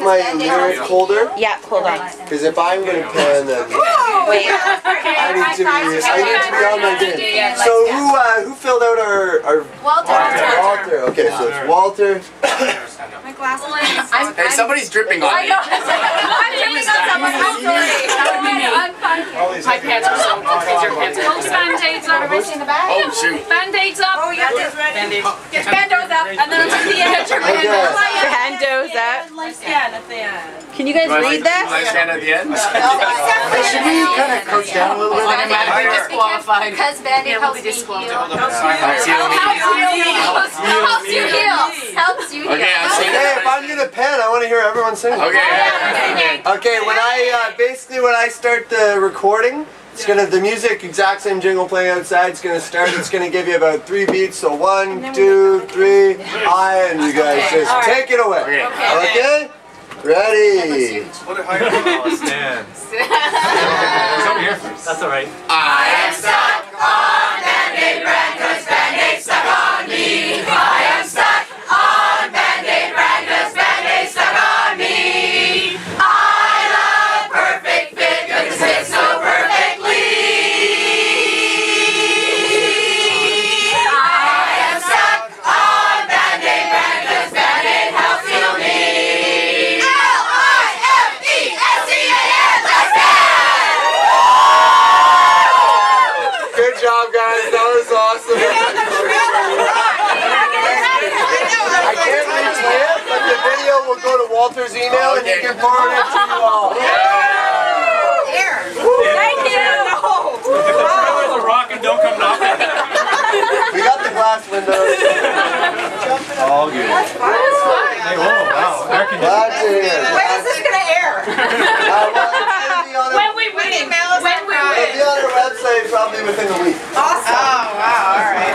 get my lyric holder? Yeah, hold on. Because if I'm gonna pen, then I need to be. I need to be on my game. So who uh, who filled out our our Walter. Walter? Okay, so it's Walter. My glasses. I'm, Hey, somebody's dripping on I me. know. I'm doing something. I'm sorry. I'm fine. My pants are so these are pants. Hold your band-aids on. Everybody in the back? Oh shoot. Band-aids up. Oh, yeah, that's ready. Band-Aid. Get your bandos up. And then to the end. Your Okay. Bandos up. Yeah, at the end. Can you guys read like, do I stand at the end? Should we kind of crouch down a little bit? Automatically disqualified. Because band-aid helps be me heal. Helps you. Helps you heal. Helps you heal. Helps you heal. Okay, Hey, if I'm gonna pen, I want to hear everyone sing. Okay. Okay, when I uh, basically when I start the recording, it's gonna the music exact same jingle playing outside. It's gonna start. It's gonna give you about three beats. So one, two, three, I, and you guys just take it away. Okay. Okay. Ready? Stand. He's over here. That's all right. I will go to Walter's email and he can forward it to you all. Thank you. It's a rock and don't come knocking. We got the glass windows. All good. Hey, whoa, wow. Air conditioning. Glad to hear. When is this gonna air? Uh, well, it's gonna be on When our, we win. Email us When on we it'll win. be on our website probably within a week. Awesome.